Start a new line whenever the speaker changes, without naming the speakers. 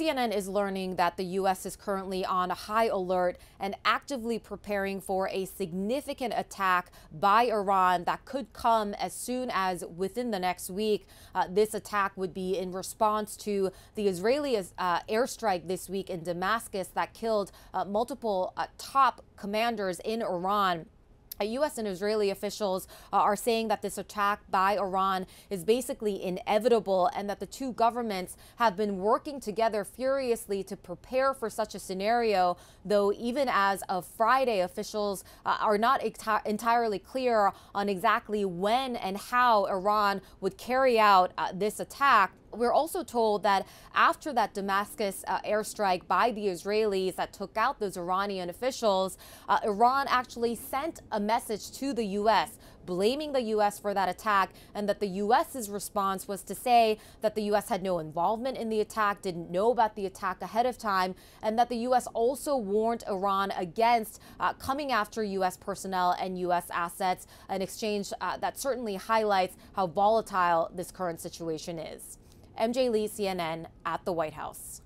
CNN is learning that the U.S. is currently on high alert and actively preparing for a significant attack by Iran that could come as soon as within the next week. Uh, this attack would be in response to the Israeli uh, airstrike this week in Damascus that killed uh, multiple uh, top commanders in Iran. U.S. and Israeli officials uh, are saying that this attack by Iran is basically inevitable and that the two governments have been working together furiously to prepare for such a scenario, though even as of Friday, officials uh, are not entirely clear on exactly when and how Iran would carry out uh, this attack. We're also told that after that Damascus uh, airstrike by the Israelis that took out those Iranian officials, uh, Iran actually sent a message to the U.S. blaming the U.S. for that attack and that the U.S.'s response was to say that the U.S. had no involvement in the attack, didn't know about the attack ahead of time, and that the U.S. also warned Iran against uh, coming after U.S. personnel and U.S. assets, an exchange uh, that certainly highlights how volatile this current situation is. MJ Lee, CNN, at the White House.